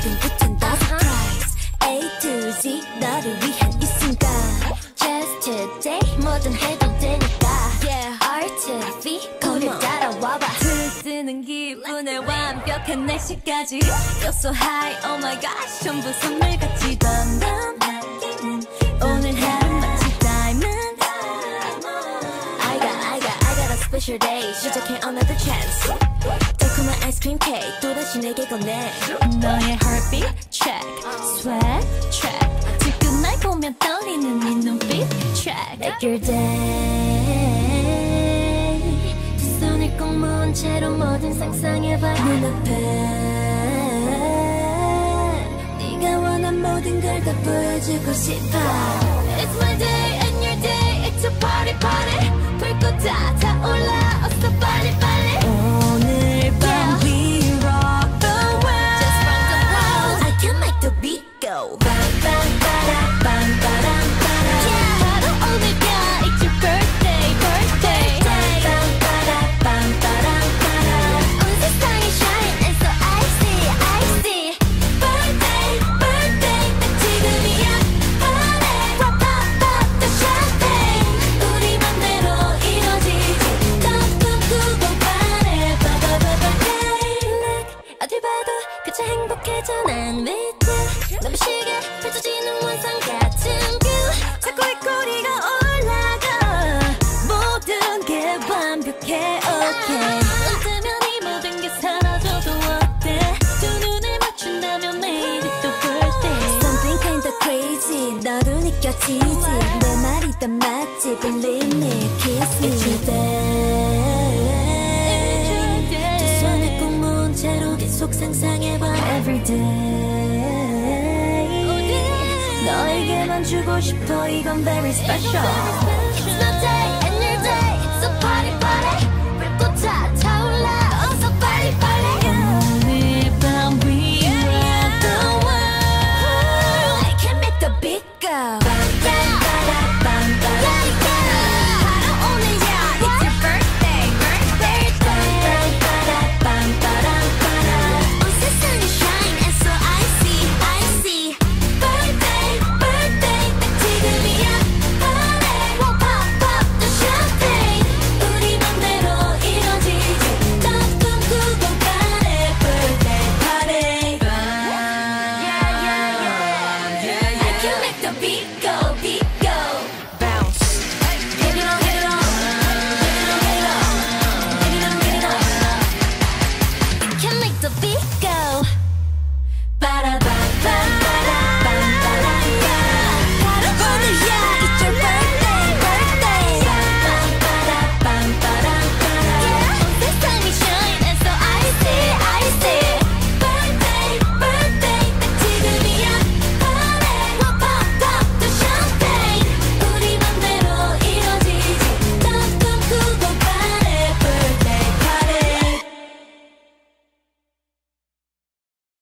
지금부턴 다 surprise A to Z 너를 위한 이 순간 Just today 뭐든 해도 되니까 Yeah R to V 우리 따라와봐 들뜨는 기분에 완벽한 날씨까지 Feel so high, oh my gosh 전부 선물같이 덤덤 오늘 하루 마치 diamond I got I got I got a special day 시작해 another chance 달콤한 아이스크림 케이크 또다시 내게 건네. 너의 heartbeat check. sweat check. 지금 날 보면 떨리는 네 눈빛 check. Make your day. 두 손을 꼭 모은 채로 뭐든 상상해봐. 눈앞에. 네가 원한 모든 걸 다 보여주고 싶어 해져 난 you 넘치게 펼쳐지는 환상 같은 view. 자꾸 입꼬리가 올라가. 모든 게 완벽해 okay 눈 뜨면 이 모든 게 사라져도 어때? 두 눈을 맞춘다면 내일이 또 birthday Something kinda crazy 너도 느껴지지. 내 말이 다 맞지 Believe me 계속 상상해봐 Everyday 너에게만 주고 싶어 이건 very special Speak